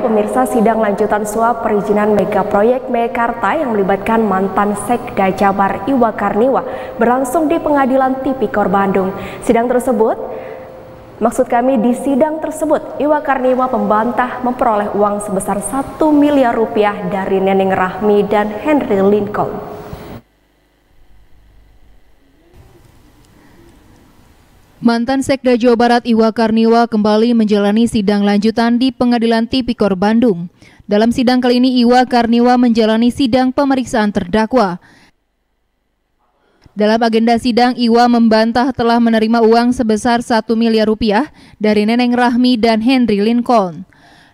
Pemirsa sidang lanjutan suap perizinan mega proyek Mekarta yang melibatkan mantan Sekda Jabar Iwa Karniwa berlangsung di Pengadilan Tipikor Bandung. Sidang tersebut Maksud kami di sidang tersebut, Iwa Karniwa membantah memperoleh uang sebesar 1 miliar rupiah dari Neneng Rahmi dan Henry Lincoln. Mantan Sekda Jawa Barat Iwa Karniwa kembali menjalani sidang lanjutan di Pengadilan Tipikor Bandung. Dalam sidang kali ini Iwa Karniwa menjalani sidang pemeriksaan terdakwa. Dalam agenda sidang, Iwa membantah telah menerima uang sebesar 1 miliar rupiah dari Neneng Rahmi dan Henry Lincoln.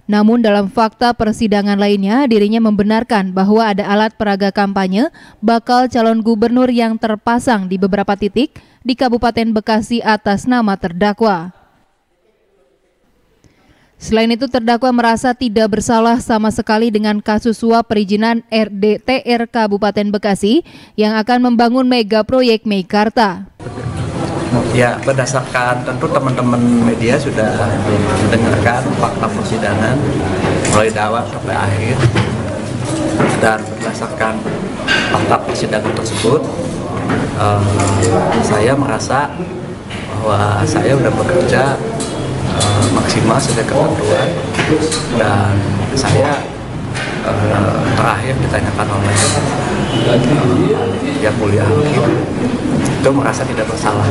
Namun dalam fakta persidangan lainnya, dirinya membenarkan bahwa ada alat peraga kampanye bakal calon gubernur yang terpasang di beberapa titik di Kabupaten Bekasi atas nama terdakwa. Selain itu terdakwa merasa tidak bersalah sama sekali dengan kasus suap perizinan RDTR Kabupaten Bekasi yang akan membangun mega proyek Meikarta. Ya, berdasarkan tentu teman-teman media sudah mendengarkan fakta persidangan mulai awal sampai akhir dan berdasarkan fakta persidangan tersebut uh, saya merasa bahwa saya sudah bekerja uh, maksimal sesuai ketentuan dan saya uh, terakhir ditanyakan oleh uh, yang mulia itu merasa tidak bersalah.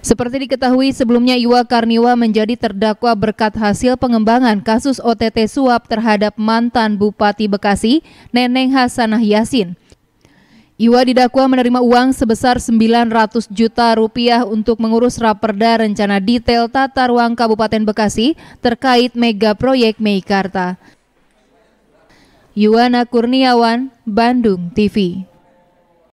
Seperti diketahui sebelumnya Iwa Karniwa menjadi terdakwa berkat hasil pengembangan kasus OTT suap terhadap mantan Bupati Bekasi, Neneng Hasanah Yasin. Iwa didakwa menerima uang sebesar 900 juta rupiah untuk mengurus raperda rencana detail tata ruang Kabupaten Bekasi terkait mega proyek Meikarta. Yuwana Kurniawan, Bandung TV.